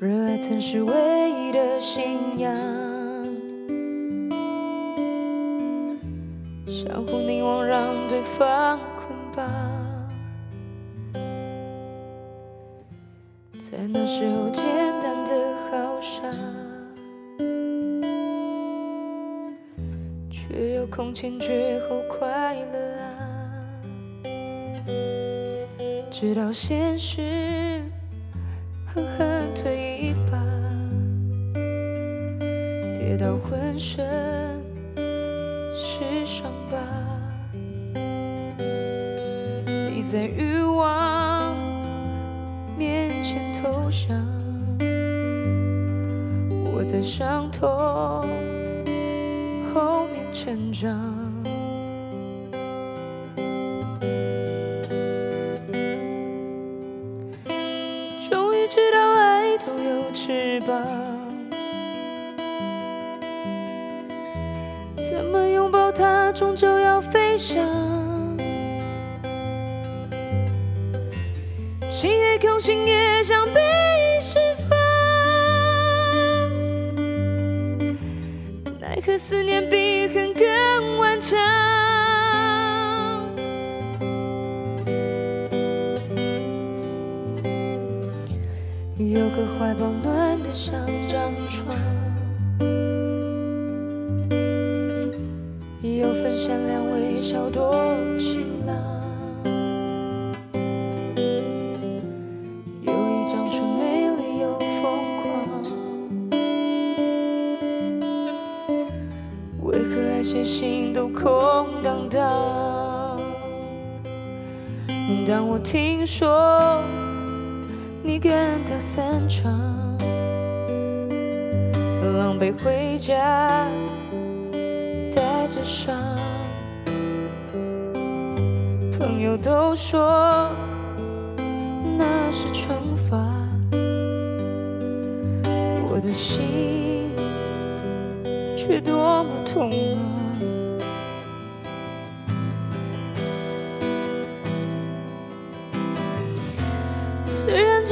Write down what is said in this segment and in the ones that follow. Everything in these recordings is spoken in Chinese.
热爱曾是唯一的信仰，相互凝望，让对方捆绑。在那时候，简单的好傻，却有空前绝后快乐啊！直到现实狠狠推一把，跌到浑身是伤疤，你在欲望面前投降，我在伤痛后面成长。有翅膀，怎么拥抱它，终究要飞翔。心也空，心也想被释放，奈何思念比恨更顽强。有个怀抱暖像张床，有份善良微笑多晴朗，有一张唇美丽又疯狂，为何爱谁心都空荡荡？当我听说。你跟他散场，狼狈回家，带着伤。朋友都说那是惩罚，我的心却多么痛啊！虽然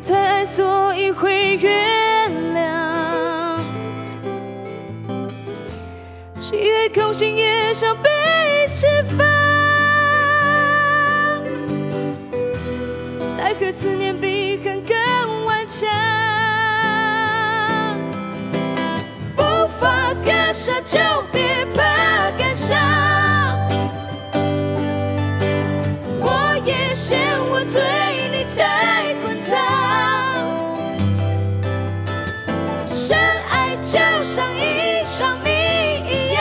太爱，所以会原谅。心也空，心也想被释放，奈何思念真爱就像一场谜一样，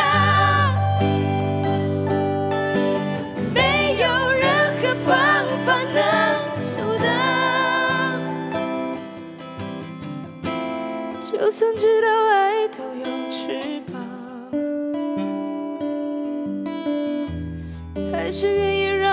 没有任何方法能阻挡。就算知道爱都有翅膀，还是愿意让。